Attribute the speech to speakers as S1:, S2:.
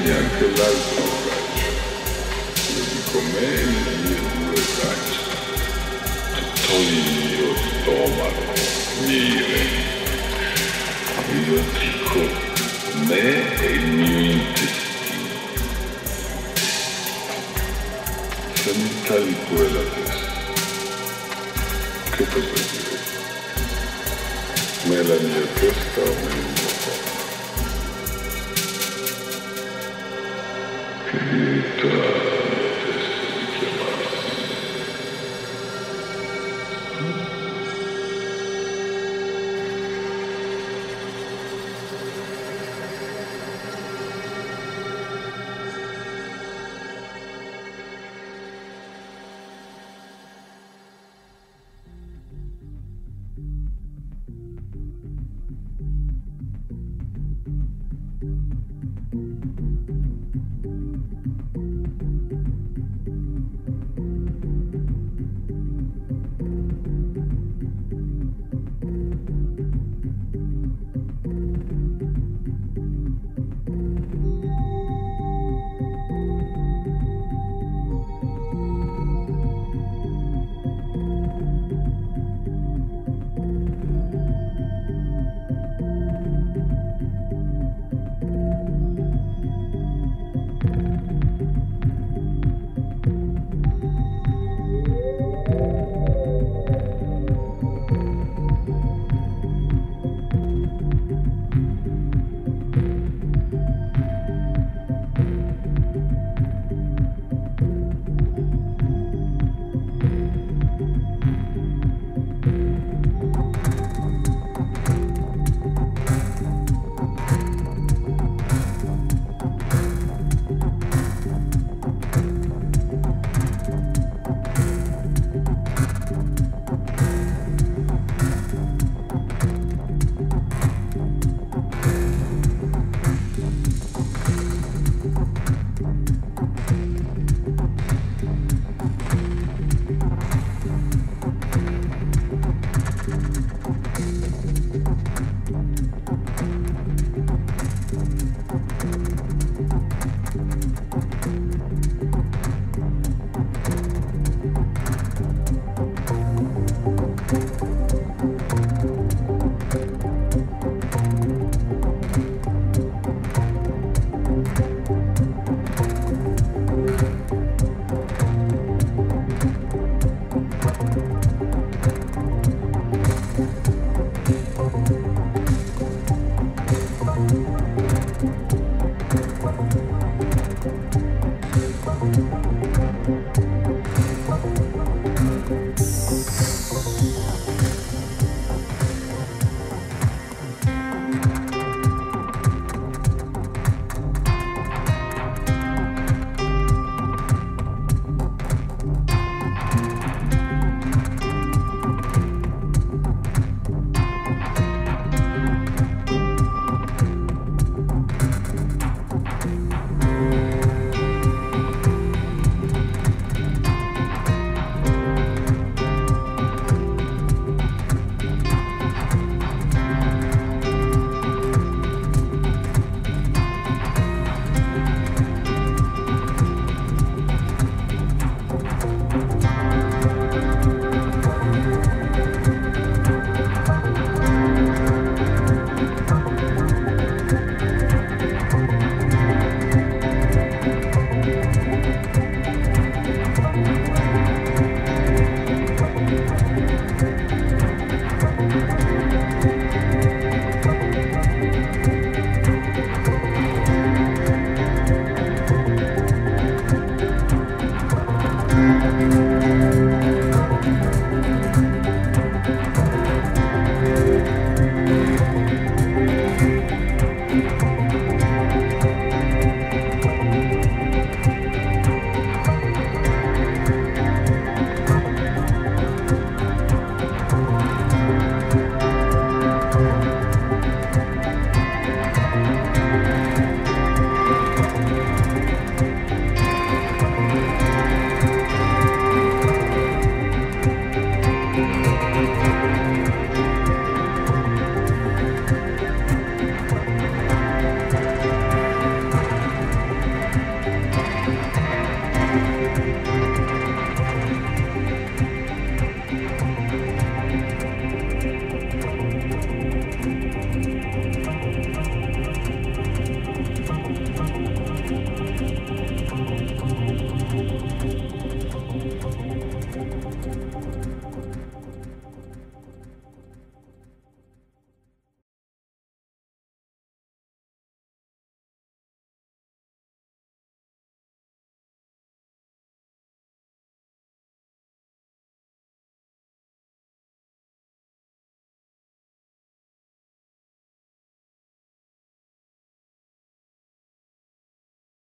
S1: Tentami anche l'altro braccio. Lo dico me e le mie due braccia. Tutto il mio stomaco, mire. Io dico me e il mio intestino. Se mi tagli pure la testa. Che cosa dire? Me la mia testa o me il mio to
S2: the